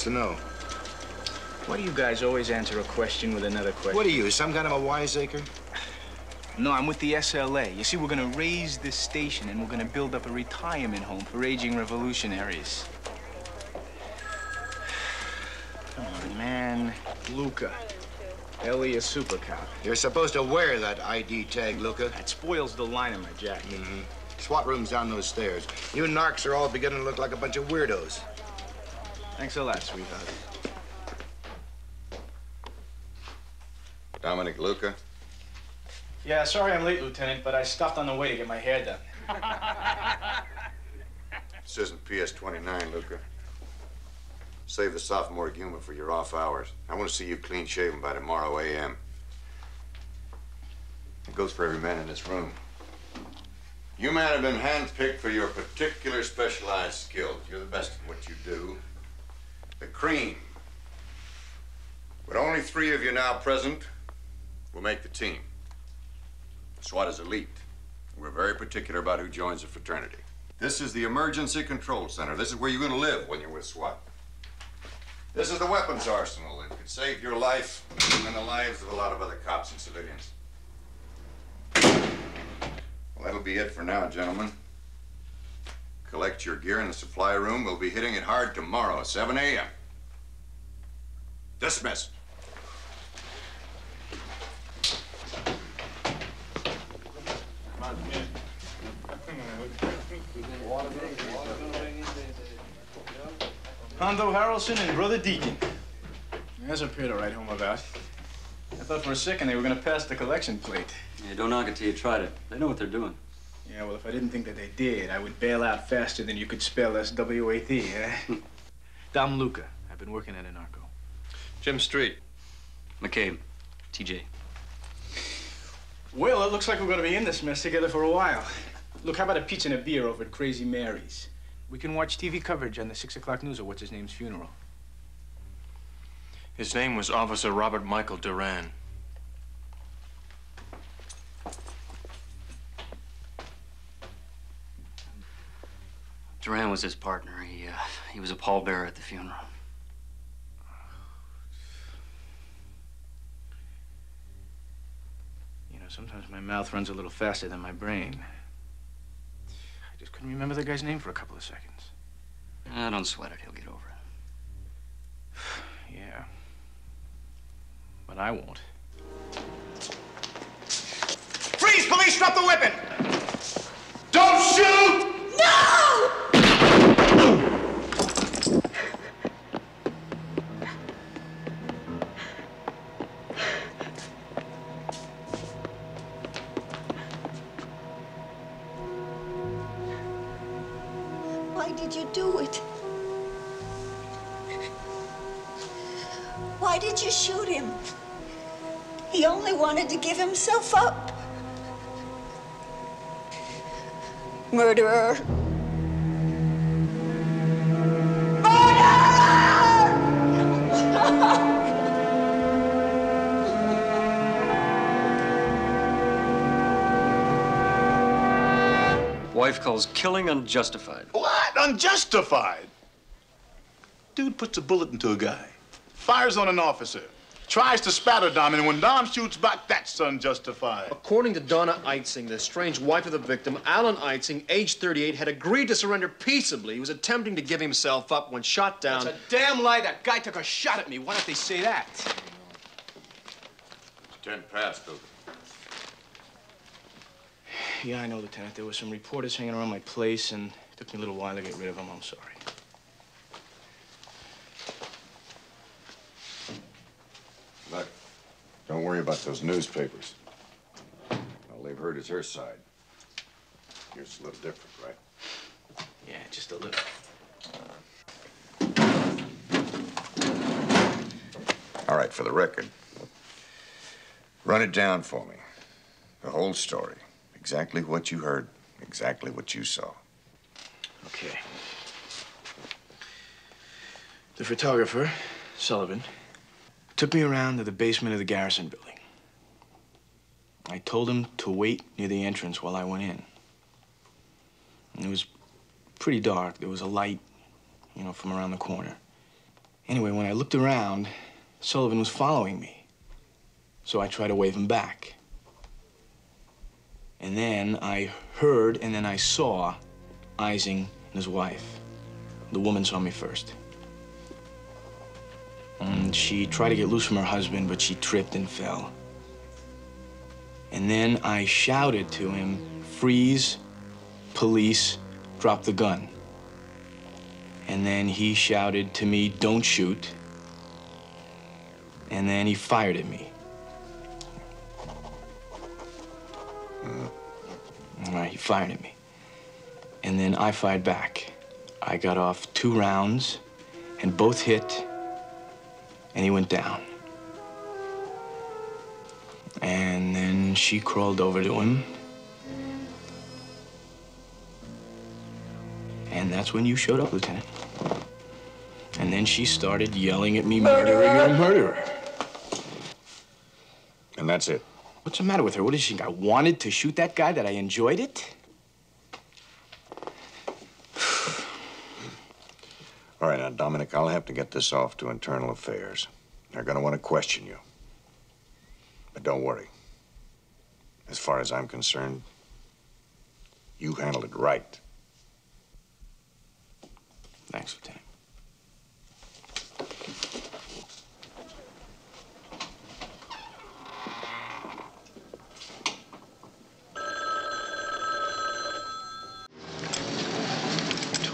Wants to know? Why do you guys always answer a question with another question? What are you, some kind of a wiseacre? No, I'm with the SLA. You see, we're gonna raze this station and we're gonna build up a retirement home for aging revolutionaries. Come on, man. Luca. Ellie a super cop. You're supposed to wear that ID tag, Luca. That spoils the line of my jacket. Mm-hmm. SWAT room's down those stairs. You narcs are all beginning to look like a bunch of weirdos. Thanks a lot, sweetheart. Dominic Luca? Yeah, sorry I'm late, Lieutenant, but I stopped on the way to get my hair done. This isn't PS 29, Luca. Save the sophomore humor for your off hours. I want to see you clean shaven by tomorrow AM. It goes for every man in this room. You men have been handpicked for your particular specialized skills. You're the best at what you do. The cream. But only three of you now present will make the team. SWAT is elite. We're very particular about who joins the fraternity. This is the Emergency Control Center. This is where you're going to live when you're with SWAT. This is the weapons arsenal that could save your life and the lives of a lot of other cops and civilians. Well, that'll be it for now, gentlemen. Collect your gear in the supply room. We'll be hitting it hard tomorrow, 7 a.m. Dismiss. Hondo Harrelson and Brother Deacon. There's a pair to write home about. I thought for a second they were gonna pass the collection plate. Yeah, don't knock it till you tried it. They know what they're doing. Yeah, well, if I didn't think that they did, I would bail out faster than you could spell S-W-A-T, eh? Dom Luca. I've been working at a narco. Jim Street. McCabe. TJ. Well, it looks like we're gonna be in this mess together for a while. Look, how about a pizza and a beer over at Crazy Mary's? We can watch TV coverage on the 6 o'clock news of what's-his-name's funeral. His name was Officer Robert Michael Duran. Duran was his partner. He, uh, he was a pallbearer at the funeral. You know, sometimes my mouth runs a little faster than my brain. I just couldn't remember the guy's name for a couple of seconds. Ah, don't sweat it. He'll get over it. Yeah. But I won't. Freeze! Police, drop the weapon! Don't shoot! Why did you do it? Why did you shoot him? He only wanted to give himself up. Murderer. Wife calls killing unjustified. What? Unjustified? Dude puts a bullet into a guy, fires on an officer, tries to spatter Dom, and when Dom shoots back, that's unjustified. According to Donna Eitzing, the strange wife of the victim, Alan Eitzing, age 38, had agreed to surrender peaceably. He was attempting to give himself up when shot down. That's a damn lie. That guy took a shot at me. Why don't they say that? Ten past, Luca. Yeah, I know, Lieutenant. There were some reporters hanging around my place, and it took me a little while to get rid of them. I'm sorry. Look, don't worry about those newspapers. All they've heard is her side. Yours is a little different, right? Yeah, just a little. All right, for the record, run it down for me. The whole story. Exactly what you heard, exactly what you saw. Okay. The photographer, Sullivan, took me around to the basement of the Garrison building. I told him to wait near the entrance while I went in. And it was pretty dark. There was a light, you know, from around the corner. Anyway, when I looked around, Sullivan was following me. So I tried to wave him back. And then I heard and then I saw Ising and his wife. The woman saw me first. And she tried to get loose from her husband, but she tripped and fell. And then I shouted to him, freeze, police, drop the gun. And then he shouted to me, don't shoot. And then he fired at me. All right, he fired at me. And then I fired back. I got off two rounds, and both hit, and he went down. And then she crawled over to him. And that's when you showed up, Lieutenant. And then she started yelling at me, murderer, you're a murderer. And that's it. What's the matter with her? What did she think? I wanted to shoot that guy, that I enjoyed it? All right, now, Dominic, I'll have to get this off to internal affairs. They're going to want to question you. But don't worry. As far as I'm concerned, you handled it right. Thanks, Lieutenant.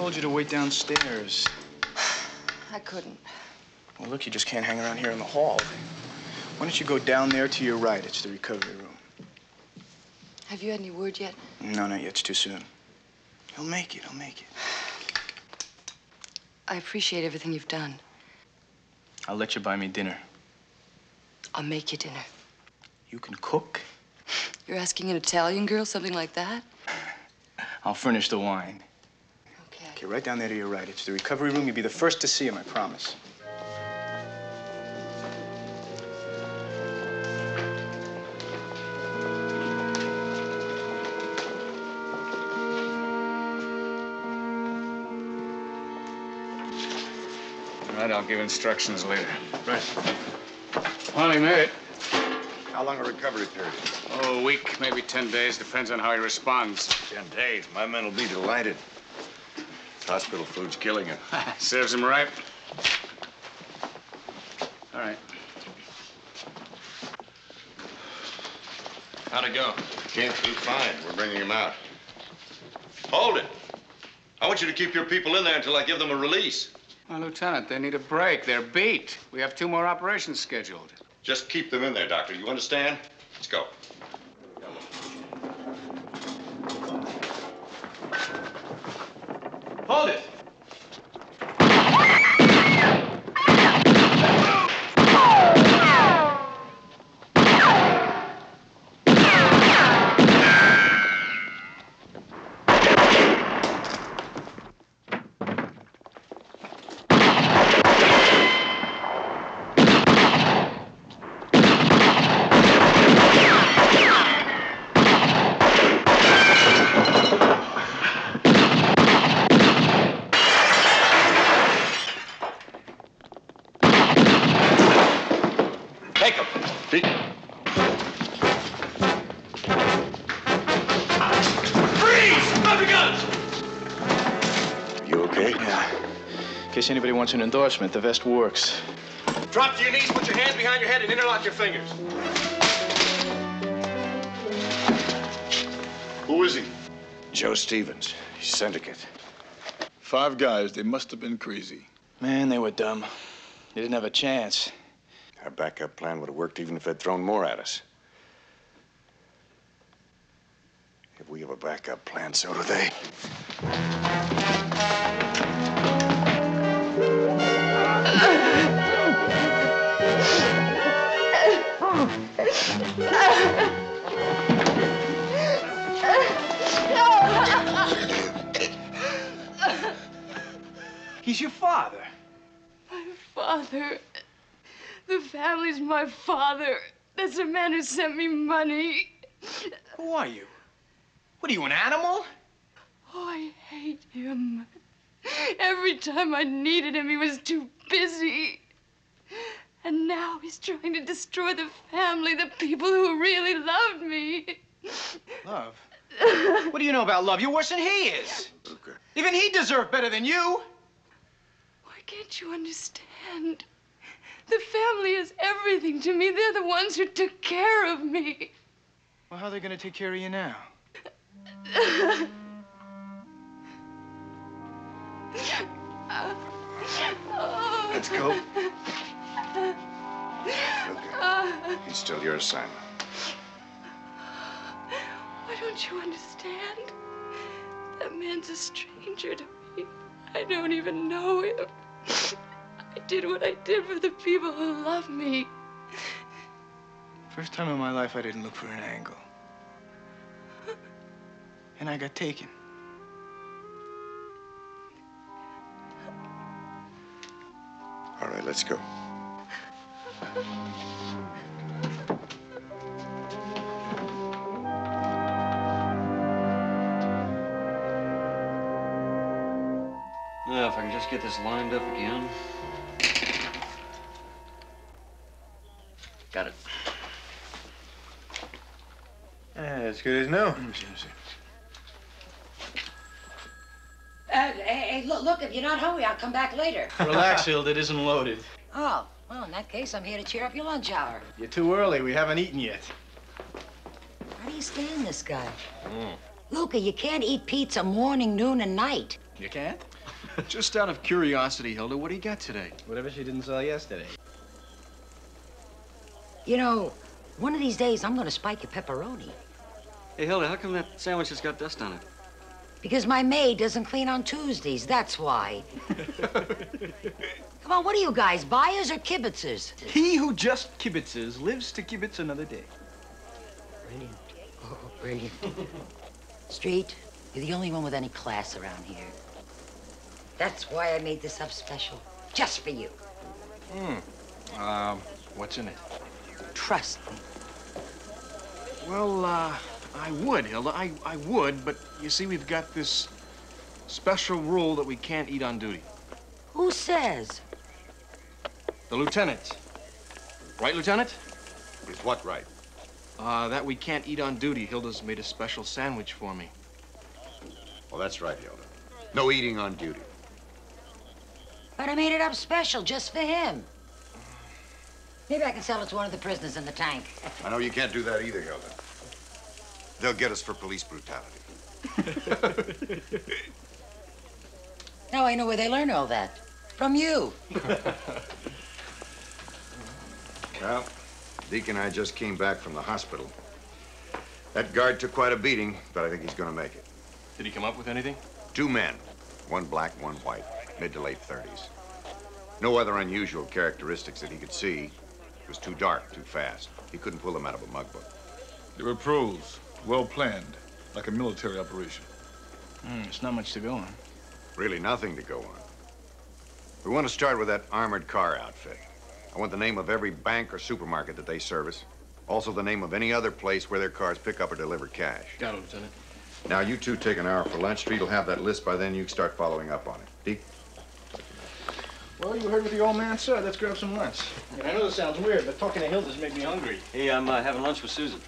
Told you to wait downstairs. I couldn't. Well, look, you just can't hang around here in the hall. Why don't you go down there to your right? It's the recovery room. Have you had any word yet? No, not yet. It's too soon. He'll make it. He'll make it. I appreciate everything you've done. I'll let you buy me dinner. I'll make you dinner. You can cook. You're asking an Italian girl something like that? I'll furnish the wine. Okay. Okay, right down there to your right. It's the recovery room. You'll be the first to see him, I promise. All right, I'll give instructions later. Right. Finally made it. How long a recovery period? Oh, a week, maybe 10 days. Depends on how he responds. Ten days. My men will be delighted. Hospital food's killing him. Serves him right. All right. How'd it go? Can't do fine. We're bringing him out. Hold it. I want you to keep your people in there until I give them a release. Well, Lieutenant, they need a break. They're beat. We have two more operations scheduled. Just keep them in there, Doctor. You understand? Let's go. Hold it! Wants an endorsement, the vest works. Drop to your knees, put your hands behind your head, and interlock your fingers. Who is he? Joe Stevens. He's syndicate. Five guys. They must have been crazy. Man, they were dumb. They didn't have a chance. Our backup plan would have worked even if they'd thrown more at us. If we have a backup plan, so do they. He's your father. My father. The family's my father. That's the man who sent me money. Who are you? What are you, an animal? Oh, I hate him. Every time I needed him, he was too busy. And now he's trying to destroy the family, the people who really loved me. Love? What do you know about love? You're worse than he is. Even he deserved better than you. Why can't you understand? The family is everything to me. They're the ones who took care of me. Well, how are they going to take care of you now? Let's go. He's still your son. Why don't you understand? That man's a stranger to me. I don't even know him. I did what I did for the people who love me. First time in my life I didn't look for an angle. And I got taken. All right, let's go. If I can just get this lined up again. Got it. as good as new. Uh, hey, hey, look, look, if you're not hungry, I'll come back later. Relax, Hilda. It isn't loaded. Oh, well, in that case, I'm here to cheer up your lunch hour. You're too early. We haven't eaten yet. How do you stand this guy? Luca, you can't eat pizza morning, noon, and night. You can't? Just out of curiosity, Hilda, what do you got today? Whatever she didn't sell yesterday. You know, one of these days, I'm going to spike your pepperoni. Hey, Hilda, how come that sandwich has got dust on it? Because my maid doesn't clean on Tuesdays, that's why. Come on, what are you guys, buyers or kibitzers? He who just kibitzes lives to kibitz another day. Brilliant. Oh, brilliant. Street, you're the only one with any class around here. That's why I made this up special. Just for you. Hmm. Um, what's in it? Trust me. Well, uh, I would, Hilda. I, I would, but you see, we've got this special rule that we can't eat on duty. Who says? The lieutenant. Right, Lieutenant? Is what right? Uh, that we can't eat on duty. Hilda's made a special sandwich for me. Well, that's right, Hilda. No eating on duty. But I made it up special just for him. Maybe I can sell it to one of the prisoners in the tank. I know you can't do that either, Hilda. They'll get us for police brutality. Now I know where they learn all that. From you. Well, Deke and I just came back from the hospital. That guard took quite a beating, but I think he's gonna make it. Did he come up with anything? Two men, one black, one white, mid to late 30s. No other unusual characteristics that he could see. It was too dark, too fast. He couldn't pull them out of a mug book. They were pros, well planned, like a military operation. Hmm, it's not much to go on. Really nothing to go on. We want to start with that armored car outfit. I want the name of every bank or supermarket that they service. Also the name of any other place where their cars pick up or deliver cash. Got it, Lieutenant. Now, you two take an hour for lunch. Street will have that list by then. You can start following up on it. Deke? Well, you heard what the old man said. Let's grab some lunch. I know this sounds weird, but talking to Hilda's made me hungry. Hey, I'm uh, having lunch with Susan.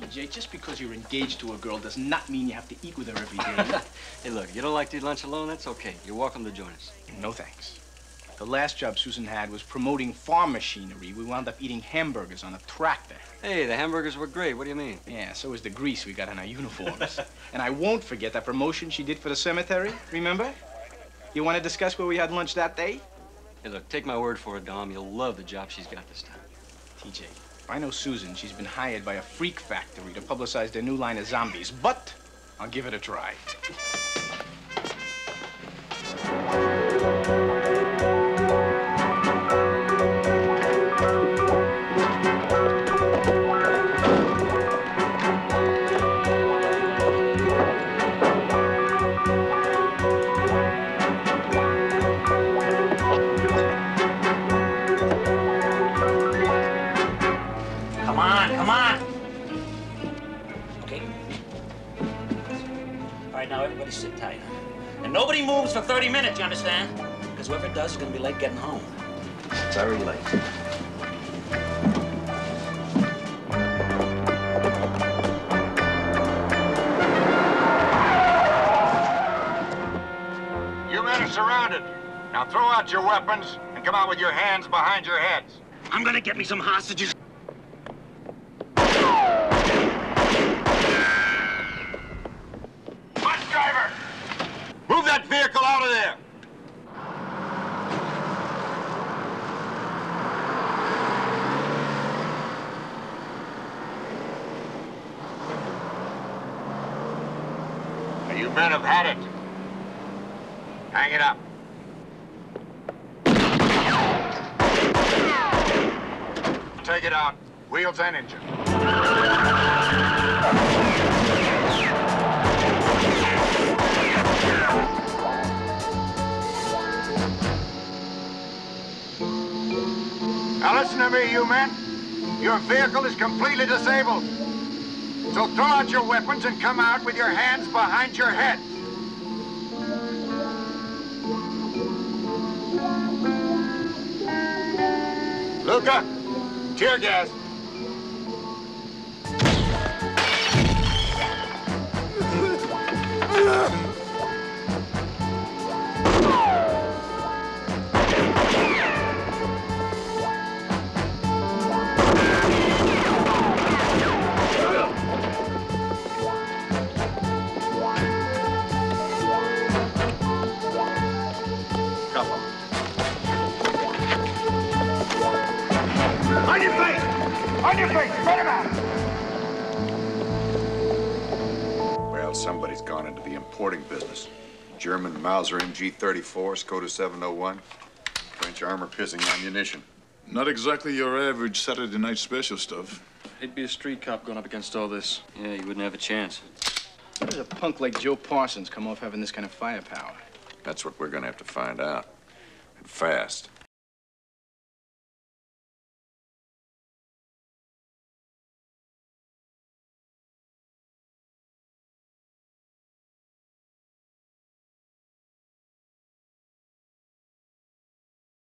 TJ, just because you're engaged to a girl does not mean you have to eat with her every day. Hey, look, you don't like to eat lunch alone? That's okay. You're welcome to join us. no thanks. The last job Susan had was promoting farm machinery. We wound up eating hamburgers on a tractor. Hey, the hamburgers were great. What do you mean? Yeah, so was the grease we got on our uniforms. and I won't forget that promotion she did for the cemetery. Remember? You want to discuss where we had lunch that day? Hey, look, take my word for it, Dom. You'll love the job she's got this time. TJ, I know Susan, she's been hired by a freak factory to publicize their new line of zombies. But I'll give it a try. 30 minutes, you understand? because whoever does is gonna be late getting home. Very late. You men are surrounded. Now throw out your weapons and come out with your hands behind your heads. I'm gonna get me some hostages. Bus driver! Move that vehicle out of there! Now, You men have had it. Hang it up. Take it out. Engine. Now listen to me, you men. Your vehicle is completely disabled. So throw out your weapons and come out with your hands behind your head. Luca, tear gas. Mauser MG-34, Skoda 701, French armor-piercing ammunition. Not exactly your average Saturday night special stuff. He'd be a street cop going up against all this. Yeah, you wouldn't have a chance. How does a punk like Joe Parsons come off having this kind of firepower? That's what we're gonna have to find out. And fast.